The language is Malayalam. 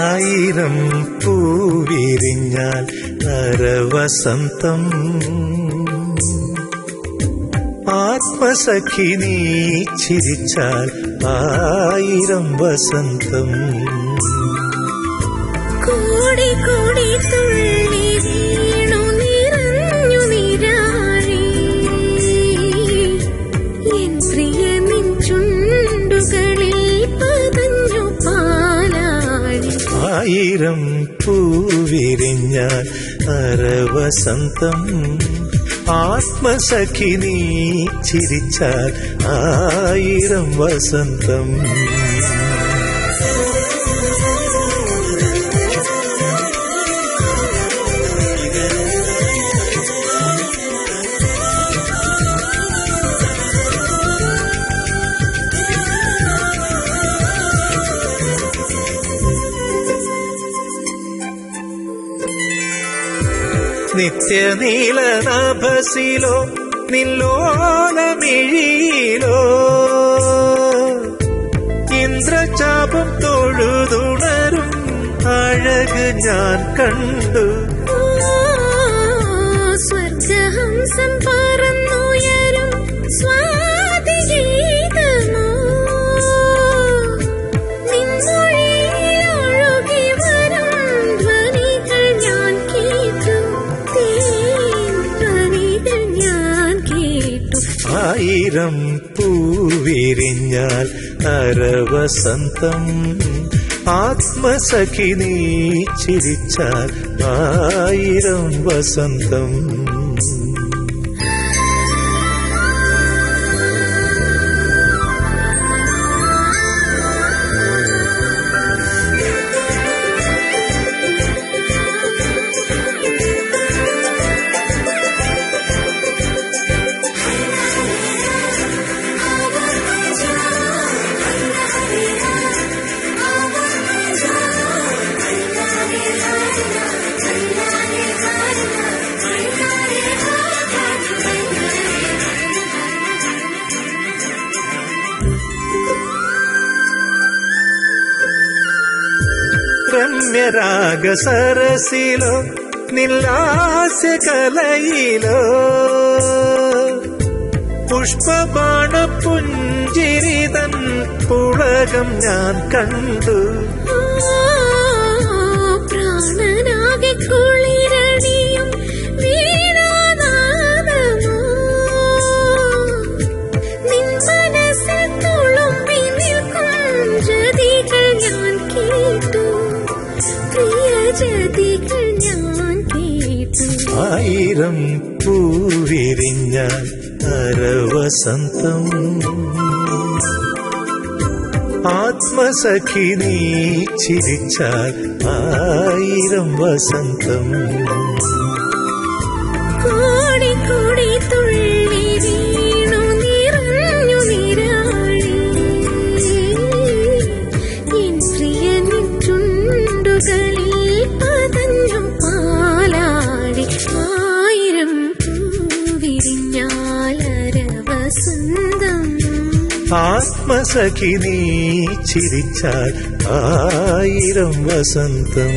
ആയിരം പൂവിരിഞ്ഞാൽ അരവസന്തം ആത്മസഖി നീ ചിരിച്ചാൽ ആയിരം വസന്തം. കൂടി കൂടി തുള്ളി നിറഞ്ഞു നിരാഴി എൻ പ്രിയ നിൻ ചുണ്ടുകളിൽ പതഞ്ഞു പാലാഴി ആയിരം പൂവിരിഞ്ഞാൽ അരവസന്തം. ആത്മസഖി നീ ചിരിച്ചാൽ ആയിരം വസന്തം. നിത്യനീലനാഭസിലോ നില്ലോലമിഴിയിലോ ഇന്ദ്രചാപം തൊഴുതുണരും അഴക് ഞാൻ കണ്ടു. ആയിരം പൂവിരിഞ്ഞാൽ അരവസന്തം ആത്മസഖി നീ ചിരിച്ചാൽ ആയിരം വസന്തം. രമ്യരാഗ സരസിലോ നില്ലാസ്യ കലയിലോ പുഷ്പബാണ പുഞ്ചിരിതൻ പുളകം ഞാൻ കണ്ടു. പ്രാണനാകെ പ്രിയ ഞാൻ കേട്ടു. ആയിരം പൂവിരിഞ്ഞ അരവസന്തം ആത്മസഖി നീ ചിരിച്ചാൽ ആയിരം വസന്തം. ആത്മസഖി നീ ചിരിച്ചാൽ ആയിരം വസന്തം.